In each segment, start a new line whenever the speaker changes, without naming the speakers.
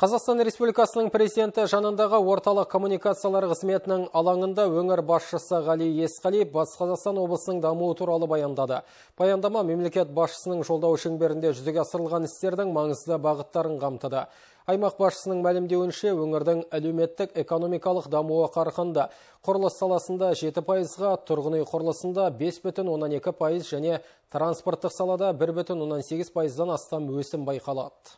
Қазақстан Республикасының президенті жанындағы орталық коммуникациялар қызметінің алаңында өңір басшысы Ғали Есқали Батыс Қазақстан облысының дамуы туралы баяндады. Баяндама мемлекет басшысының жолдау шеңберінде жүзеге асырылған істердің маңызды бағыттарын қамтыды. Аймақ басшысының мәлімдеуінше өңірдің әлеуметтік экономикалық дамуы қарқынды. Құрылыс саласында 7 пайызға, тұрғын үй құрылысында 5,12 пайыз және транспорттық салада 1,18 пайыздан астам өсім байқалады.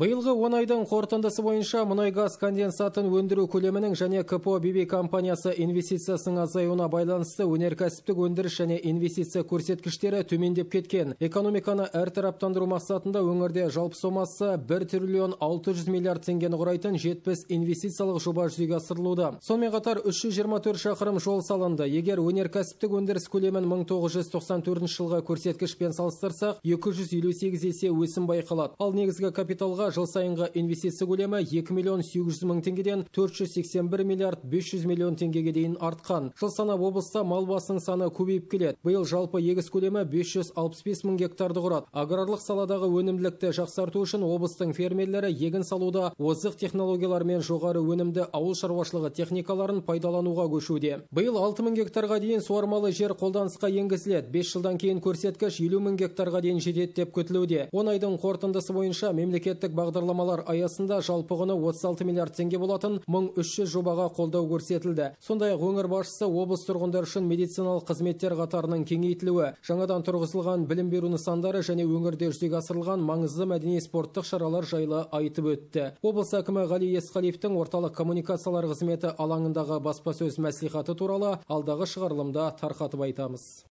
Биылғы 10 айдың қорытындысы бойынша мұнай газ конденсатын өндіру көлемінің және КПО BB компаниясы инвестициясының азаюына байланысты өнеркәсіптік өндіріс және инвестиция көрсеткіштері төмендеп кеткен. Экономиканы әртараптандыру мақсатында өңірде жалпы сомасы 1 триллион 600 миллиард теңгені құрайтын 70 инвестициялық жоба жүзеге асырылуда. Сонымен қатар 324 шақырым жол салынды. Егер өнеркәсіптік өндіріс көлемін 1994 жылға көрсеткішпен салыстырсақ, 258 есе өсім байқалады. Ал негізгі капиталға жыл сайынғы инвестиция көлемі 2 миллион 800 мың теңгеден 481 миллиард 500 миллион теңгеге дейін артқан. Жыл санап облыста мал басының саны көбейіп келеді. Биыл жалпы егіс көлемі 565 мың гектарды құрады. Аграрлық саладағы өнімділікті жақсарту үшін облыстың фермерлері егін салуда озық технологиялар мен жоғары өнімді ауыл шаруашылығы техникаларын пайдалануға көшуде. Биыл 6 мың гектарға дейін суармалы жер қолданысқа енгізіледі. 5 жылдан кейін көрсеткіш 50 мың гектарға дейін жетеді деп күтілуде. 10 айдың қорытындысы бойынша мемлекеттік бағдарламалар аясында жалпы құны 36 миллиард теңге болатын 1300 жобаға қолдау көрсетілді. Сондай-ақ өңір басшысы облыс тұрғындары үшін медициналық қызметтер қатарының кеңейтілуі, жаңадан тұрғызылған білім беру нысандары және өңірде жүзеге асырылған маңызды мәдени спорттық шаралар жайлы айтып өтті. Облыс әкімі Ғали Есқалиевтің орталық коммуникациялар қызметі алаңындағы баспасөз мәслихаты туралы алдағы шығарылымда тарқатып айтамыз.